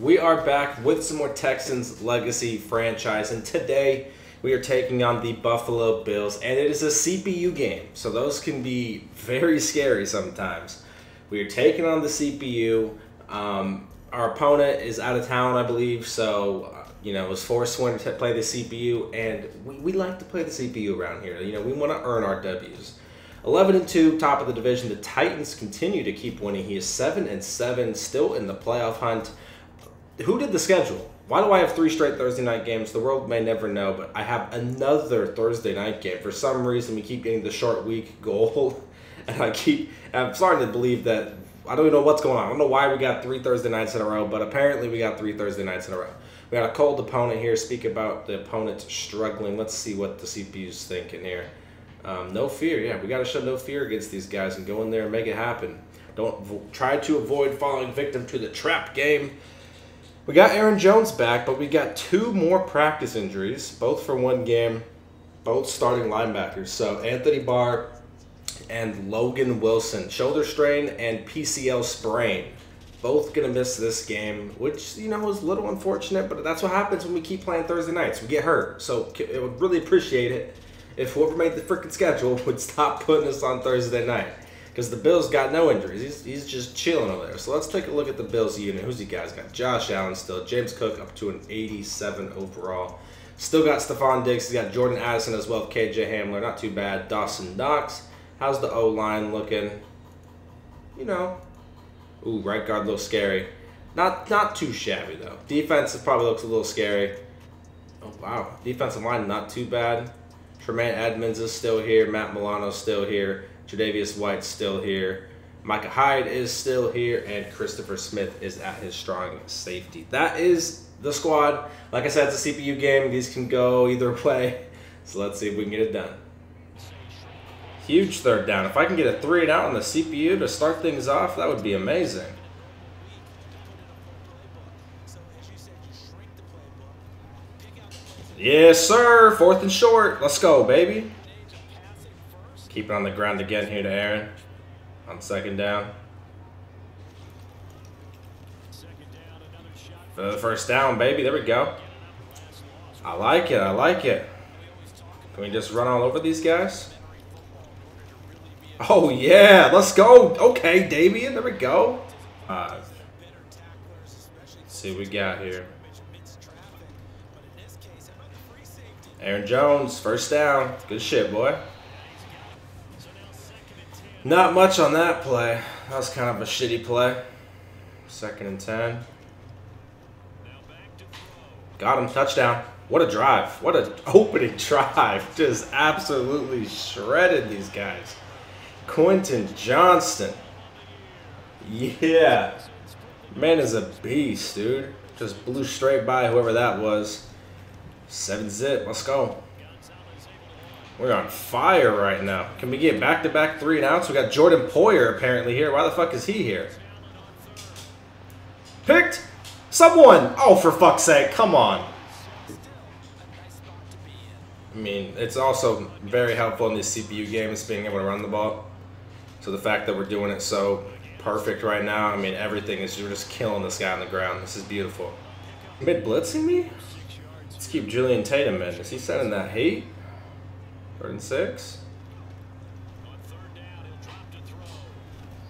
We are back with some more Texans legacy franchise, and today we are taking on the Buffalo Bills, and it is a CPU game, so those can be very scary sometimes. We are taking on the CPU. Um, our opponent is out of town, I believe, so uh, you know was forced to play the CPU, and we, we like to play the CPU around here. You know, we want to earn our W's. 11 and 2, top of the division. The Titans continue to keep winning. He is 7 and 7, still in the playoff hunt. Who did the schedule? Why do I have three straight Thursday night games? The world may never know, but I have another Thursday night game. For some reason, we keep getting the short week goal, and I keep. I'm starting to believe that I don't even know what's going on. I don't know why we got three Thursday nights in a row, but apparently we got three Thursday nights in a row. We got a cold opponent here. Speak about the opponent struggling. Let's see what the CPU's thinking here. Um, no fear, yeah. We got to show no fear against these guys and go in there and make it happen. Don't try to avoid falling victim to the trap game. We got Aaron Jones back, but we got two more practice injuries, both for one game, both starting linebackers. So Anthony Barr and Logan Wilson, shoulder strain and PCL sprain. Both gonna miss this game, which you know is a little unfortunate, but that's what happens when we keep playing Thursday nights. We get hurt, so it would really appreciate it if whoever made the freaking schedule would stop putting us on Thursday night. Because the Bills got no injuries. He's, he's just chilling over there. So let's take a look at the Bills unit. Who's he guys got? Josh Allen still. James Cook up to an 87 overall. Still got Stefon Diggs. He's got Jordan Addison as well. KJ Hamler. Not too bad. Dawson Knox. How's the O-line looking? You know. Ooh, right guard a little scary. Not not too shabby though. Defense probably looks a little scary. Oh wow. Defensive line not too bad. Tremaine Edmunds is still here. Matt Milano's still here. Tre'Davious White's still here. Micah Hyde is still here. And Christopher Smith is at his strong safety. That is the squad. Like I said, it's a CPU game. These can go either way. So let's see if we can get it done. Huge third down. If I can get a three and out on the CPU to start things off, that would be amazing. Yes, sir. Fourth and short. Let's go, baby. Keep it on the ground again here to Aaron. On second down. For the first down, baby. There we go. I like it. I like it. Can we just run all over these guys? Oh, yeah. Let's go. Okay, Davian. There we go. Let's see what we got here. Aaron Jones, first down. Good shit, boy. Not much on that play. That was kind of a shitty play. Second and 10. Got him. Touchdown. What a drive. What an opening drive. Just absolutely shredded these guys. Quentin Johnston. Yeah. Man is a beast, dude. Just blew straight by whoever that was. Seven zip. Let's go. We're on fire right now. Can we get back-to-back -back three and outs? We got Jordan Poyer apparently here. Why the fuck is he here? Picked someone. Oh, for fuck's sake. Come on. I mean, it's also very helpful in these CPU games being able to run the ball. So the fact that we're doing it so perfect right now, I mean, everything is, you're just killing this guy on the ground. This is beautiful. Mid blitzing me? Keep Julian Tatum in. Is he sending that heat? Third and six.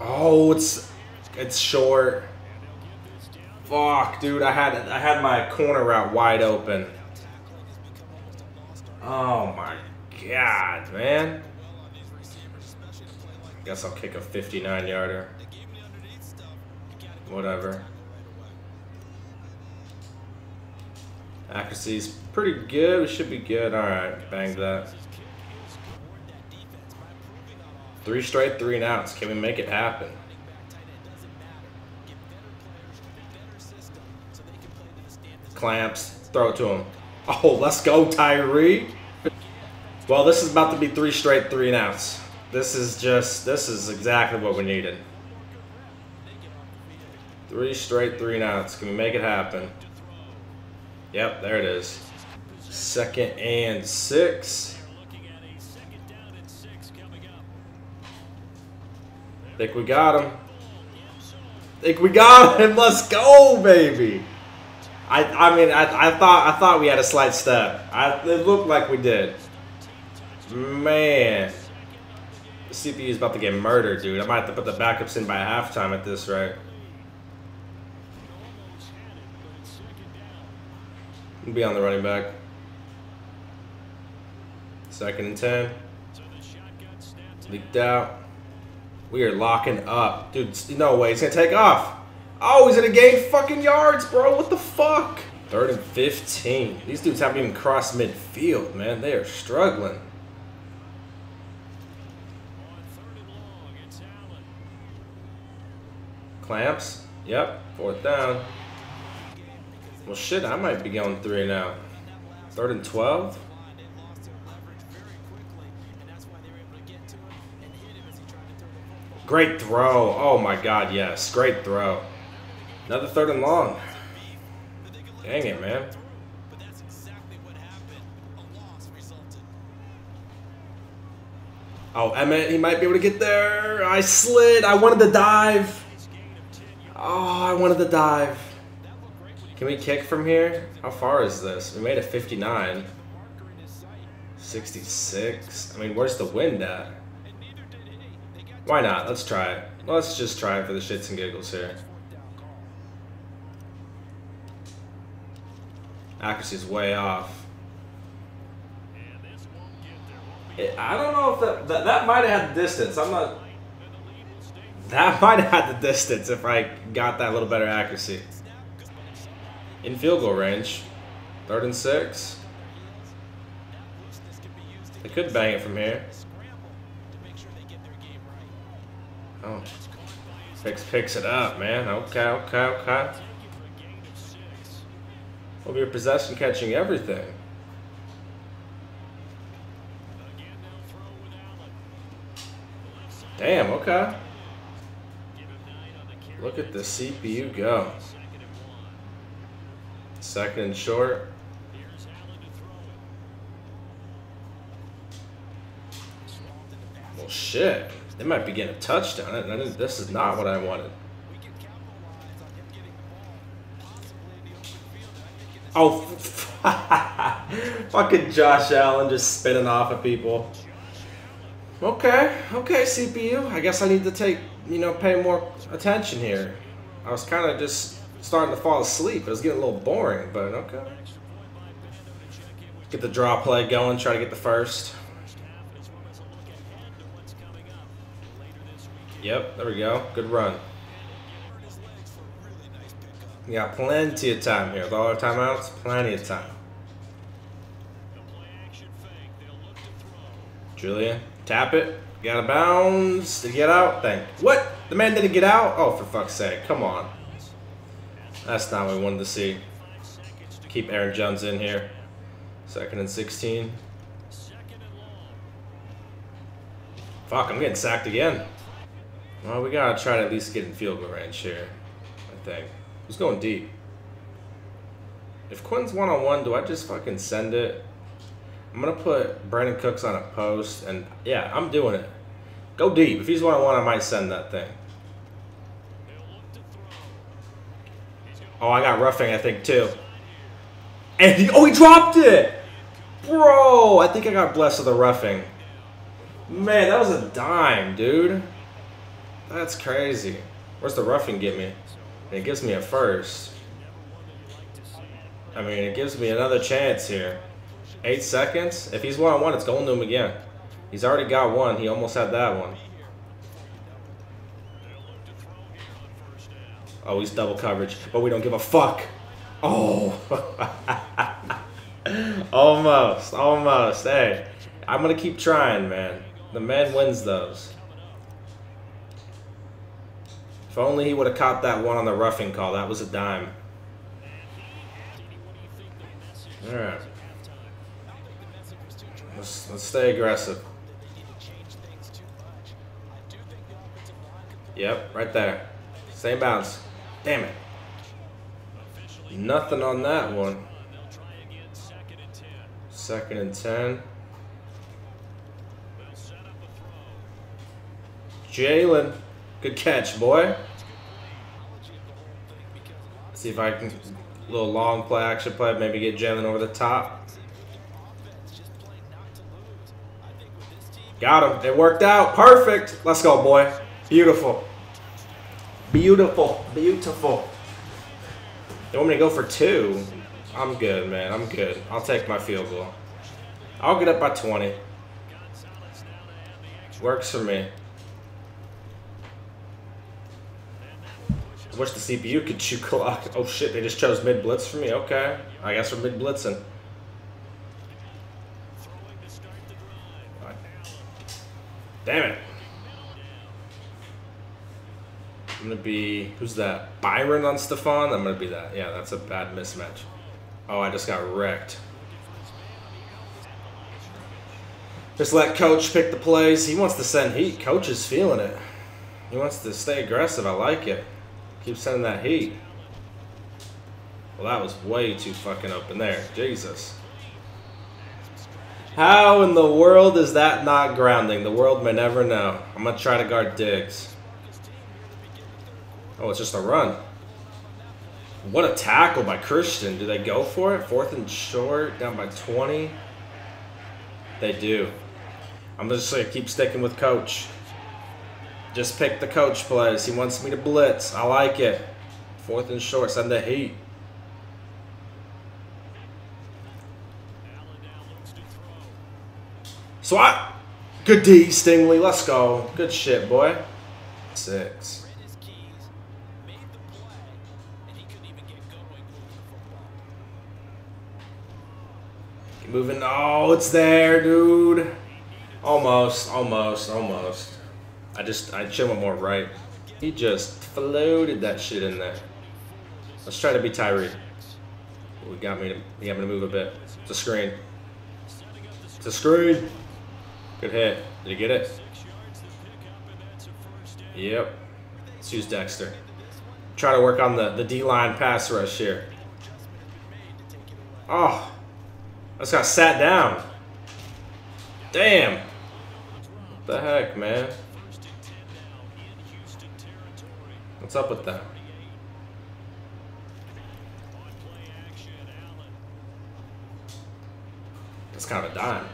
Oh, it's it's short. Fuck, dude. I had I had my corner route wide open. Oh my god, man. Guess I'll kick a 59 yarder. Whatever. Accuracy's pretty good. We should be good. All right, bang that. Three straight, three and outs. Can we make it happen? Clamps. Throw it to him. Oh, let's go, Tyree. Well, this is about to be three straight, three and outs. This is just, this is exactly what we needed. Three straight, three and outs. Can we make it happen? Yep, there it is. Second and six. Think we got him. Think we got him. Let's go, baby. I, I mean, I, I thought I thought we had a slight step. I, it looked like we did. Man, the CPU is about to get murdered, dude. I might have to put the backups in by halftime at this rate. Be on the running back. Second and ten. Leaked out. We are locking up. Dude, no way. He's going to take off. Oh, he's going to gain fucking yards, bro. What the fuck? Third and 15. These dudes haven't even crossed midfield, man. They are struggling. Clamps. Yep. Fourth down. Well, shit, I might be going three now. Third and 12? Great throw. Oh my god, yes. Great throw. Another third and long. Dang it, man. Oh, Emmett, he might be able to get there. I slid. I wanted to dive. Oh, I wanted to dive. Can we kick from here? How far is this? We made a 59. 66. I mean, where's the wind at? Why not? Let's try it. Let's just try it for the shits and giggles here. Accuracy is way off. It, I don't know if that, that, that might have had the distance. I'm not... That might have had the distance if I got that little better accuracy. In field goal range. Third and six. They could bang it from here. Oh. Picks picks it up, man. Okay, okay, okay. Over your possession catching everything. Damn, okay. Look at the CPU go. Second short. Well, shit. They might be getting a touchdown. I, this is not what I wanted. Oh, fucking Josh Allen just spinning off of people. Okay, okay, CPU. I guess I need to take, you know, pay more attention here. I was kind of just starting to fall asleep. It was getting a little boring, but okay. Get the draw play going, try to get the first. Yep, there we go. Good run. We got plenty of time here. With all our timeouts, plenty of time. Julia, tap it. Got a bounce to get out. Thank. What? The man didn't get out? Oh, for fuck's sake. Come on. That's not what we wanted to see. Keep Aaron Jones in here. Second and 16. Fuck, I'm getting sacked again. Well, we gotta try to at least get in field goal range here. I think. Who's going deep? If Quinn's one on one, do I just fucking send it? I'm gonna put Brandin Cooks on a post, and yeah, I'm doing it. Go deep. If he's one on one, I might send that thing. Oh, I got roughing, I think too. And he, oh, he dropped it, bro. I think I got blessed with the roughing. Man, that was a dime, dude. That's crazy. Where's the roughing get me? It gives me a first. I mean, it gives me another chance here. Eight seconds. If he's one on one, it's going to him again. He's already got one. He almost had that one. He's double coverage, but we don't give a fuck. Oh. almost, almost. Hey, I'm going to keep trying, man. The man wins those. If only he would have caught that one on the roughing call. That was a dime. Alright. Let's, let's stay aggressive. Yep, right there. Same bounce. Damn it. Nothing on that one. Second and ten. Jalin. Good catch, boy. See if I can little long play, action play, maybe get Jalin over the top. Got him. It worked out. Perfect. Let's go, boy. Beautiful. Beautiful. Beautiful. They want me to go for two. I'm good, man. I'm good. I'll take my field goal. I'll get up by 20. Works for me. I wish the CPU could chew clock. Oh shit, they just chose mid blitz for me. Okay. I guess we're mid blitzing. Damn it. I'm gonna be who's that? Byron on Stefon? I'm gonna be that. Yeah, that's a bad mismatch. Oh, I just got wrecked. Just let coach pick the plays. He wants to send heat. Coach is feeling it. He wants to stay aggressive. I like it. Keep sending that heat. Well, that was way too fucking open there. Jesus. How in the world is that not grounding? The world may never know. I'm going to try to guard Diggs. Oh, it's just a run. What a tackle by Christian. Do they go for it? Fourth and short, down by 20. They do. I'm just going to keep sticking with coach. Just pick the coach plays. He wants me to blitz. I like it. Fourth and short, send the heat. Swat! Good D, Stingley. Let's go. Good shit, boy. Six. Moving. Oh, it's there, dude. Almost, almost, almost. I just, I should have more right. He just floated that shit in there. Let's try to be Tyree. We got me to, he got me to move a bit. It's a screen. It's a screen. Good hit. Did you get it? Yep. Let's use Dexter. Try to work on the, the D-line pass rush here. Oh. I just got sat down. Damn. What the heck, man? What's up with that? That's kind of a dime.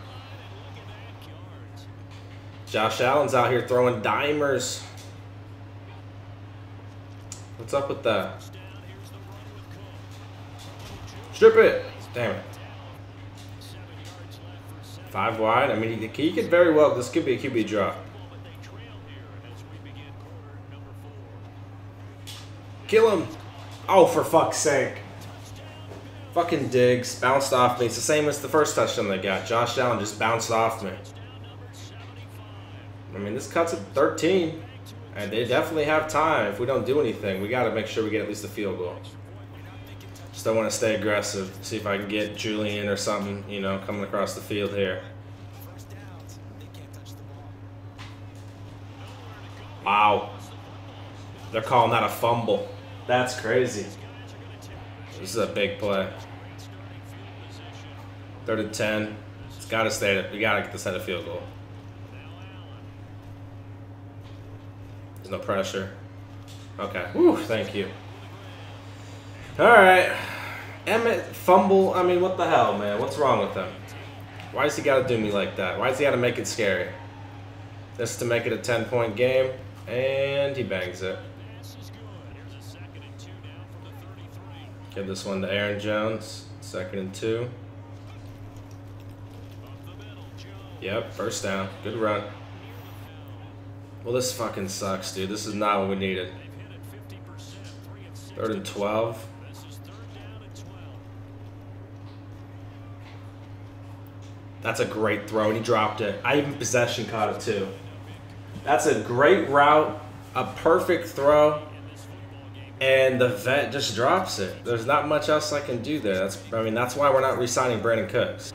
Josh Allen's out here throwing dimers. What's up with that? Strip it. Damn it. Five wide. I mean, he, could very well. This could be a QB draw. Kill him. Oh, for fuck's sake. Fucking Diggs bounced off me. It's the same as the first touchdown they got. Josh Allen just bounced off me. I mean, this cuts at 13. And they definitely have time. If we don't do anything, we got to make sure we get at least a field goal. Still want to stay aggressive. See if I can get Julian or something, you know, coming across the field here. Wow. They're calling that a fumble. That's crazy. This is a big play. Third and 10. It's got to stay. We got to get this at a field goal. There's no pressure. Okay. Whew, thank you. All right. Emmett fumble. I mean, what the hell, man? What's wrong with him? Why does he got to do me like that? Why does he got to make it scary? This to make it a 10-point game, and he bangs it. Give this one to Aaron Jones. Second and two. Yep, first down. Good run. Well, this fucking sucks, dude. This is not what we needed. Third and 12. That's a great throw, and he dropped it. I even possession caught it, too. That's a great route, a perfect throw, and the vet just drops it. There's not much else I can do there. That's, I mean, that's why we're not re-signing Brandin Cooks.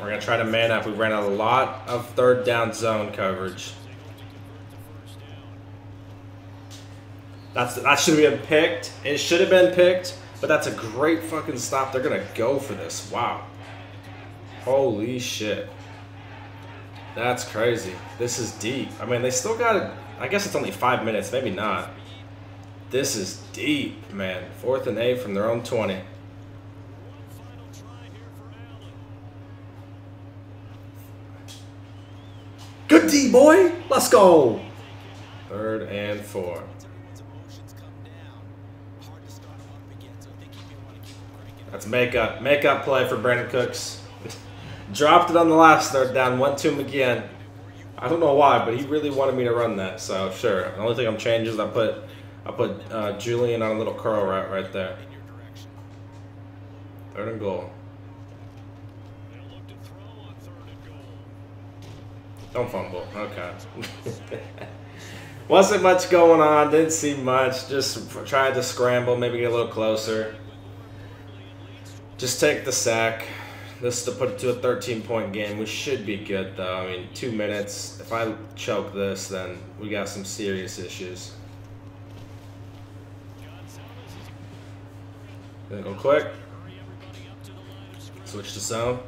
We're to try to man up. We ran out a lot of third down zone coverage. That's That should have been picked. It should have been picked, but that's a great fucking stop. They're to go for this. Wow. Holy shit. That's crazy. This is deep. I mean, they still got, I guess it's only five minutes, maybe not. This is deep, man. Fourth and eight from their own 20. Good D, boy. Let's go. Third and four. That's make up, make up play for Brandin Cooks. Dropped it on the last third down. Went to him again. I don't know why, but he really wanted me to run that. So sure. The only thing I'm changing is I put I put uh, Julian on a little curl route right there. Third and goal. Don't fumble. Okay. Wasn't much going on. Didn't see much. Just tried to scramble, maybe get a little closer. Just take the sack. This to put it to a 13 point game. We should be good though. I mean, two minutes. If I choke this, then we got some serious issues. Gonna go quick. Switch to zone.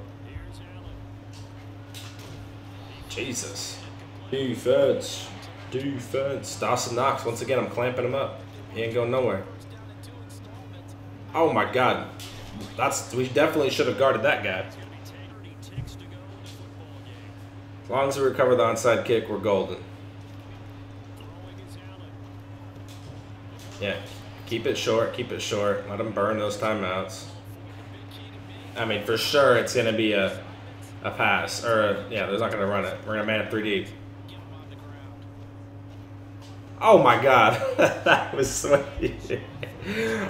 Jesus. Defense. Defense. Dawson Knox. Once again, I'm clamping him up. He ain't going nowhere. Oh my god. That's we definitely should have guarded that guy. As long as we recover the onside kick, we're golden. Yeah. Keep it short, keep it short. Let them burn those timeouts. I mean, for sure it's going to be a a pass. Or, a, yeah, they're not going to run it. We're going to man it 3 deep. Oh my god. that was sweet.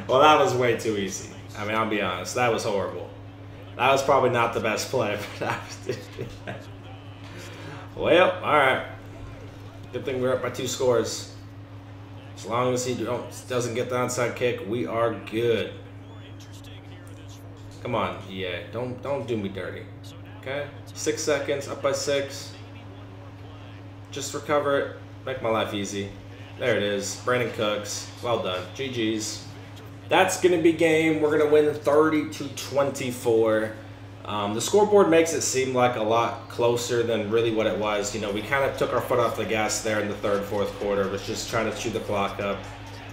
well, that was way too easy. I mean, I'll be honest. That was horrible. That was probably not the best play. well, alright. Good thing we're up by two scores. As long as he doesn't get the onside kick, we are good. Come on, yeah. Don't don't do me dirty. Okay? Six seconds, up by six. Just recover it. Make my life easy. There it is. Brandin Cooks. Well done. GG's. That's going to be game. We're going to win 30 to 24. Um, the scoreboard makes it seem like a lot closer than really what it was. You know, we kind of took our foot off the gas there in the third, fourth quarter. Was just trying to chew the clock up.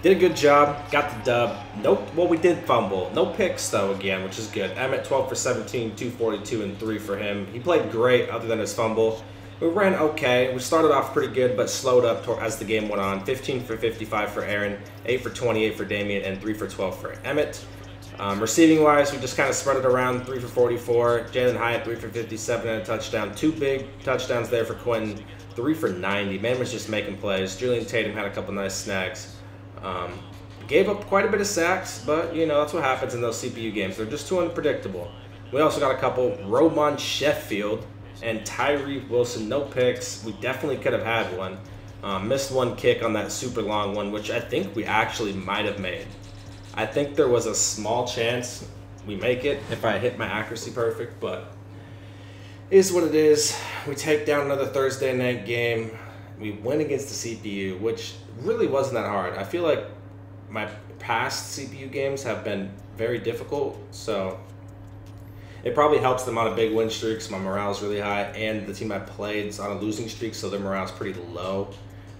Did a good job. Got the dub. Nope. Well, we did fumble. No picks, though, again, which is good. Emmett, 12 for 17, 242, and 3 for him. He played great other than his fumble. We ran okay. We started off pretty good, but slowed up as the game went on. 15 for 55 for Aaron, 8 for 28 for Damien, and 3 for 12 for Emmett. Um, receiving wise, we just kind of spread it around 3 for 44. Jalin Hyatt, 3 for 57 and a touchdown. Two big touchdowns there for Quentin, 3 for 90. Man was just making plays. Julian Tatum had a couple nice snags. Um, gave up quite a bit of sacks, but you know, that's what happens in those CPU games. They're just too unpredictable. We also got a couple. Roman Sheffield and Tyree Wilson, no picks. We definitely could have had one. Um, missed one kick on that super long one, which I think we actually might have made. I think there was a small chance we make it if I hit my accuracy perfect, but is what it is. We take down another Thursday night game. We win against the CPU, which really wasn't that hard. I feel like my past CPU games have been very difficult, so it probably helps them on a big win streak because my morale is really high, and the team I played is on a losing streak, so their morale is pretty low,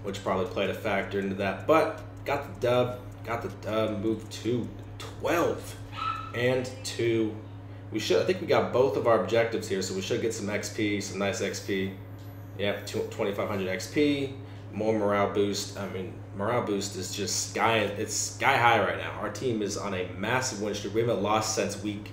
which probably played a factor into that. But got the dub, got the dub, moved to 12 and 2. We should, I think we got both of our objectives here, so we should get some XP, some nice XP. Yep, 2500 XP, more morale boost. I mean, morale boost is just sky, it's sky high right now. Our team is on a massive win streak. We haven't lost since week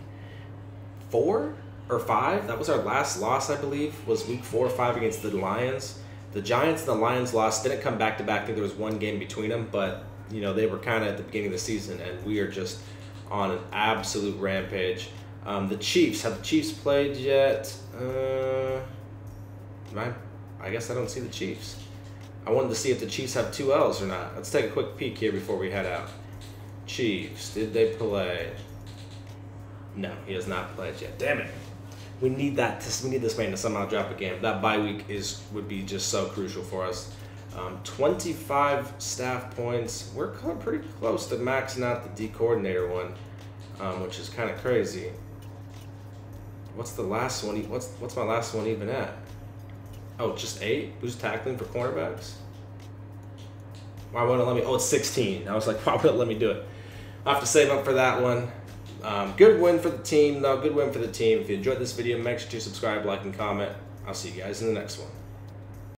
four or five. That was our last loss, I believe, was week four or five against the Lions. The Giants and the Lions lost. Didn't come back to back. I think there was one game between them, but you know they were kind of at the beginning of the season, and we are just on an absolute rampage. Um, the Chiefs have the Chiefs played yet? Uh, I, I guess I don't see the Chiefs. I wanted to see if the Chiefs have two L's or not. Let's take a quick peek here before we head out. Chiefs, did they play? No, he has not played yet. Damn it. We need that. To, we need this man to somehow drop a game. That bye week is would be just so crucial for us. Um, 25 staff points. We're pretty close to maxing out the D coordinator one, um, which is kind of crazy. What's the last one? What's what's my last one even at? Oh, just eight. Who's tackling for cornerbacks? Why won't it let me? Oh, it's 16. I was like, why won't it let me do it? I have to save up for that one. Um, good win for the team, though. Good win for the team. If you enjoyed this video, make sure to subscribe, like, and comment. I'll see you guys in the next one.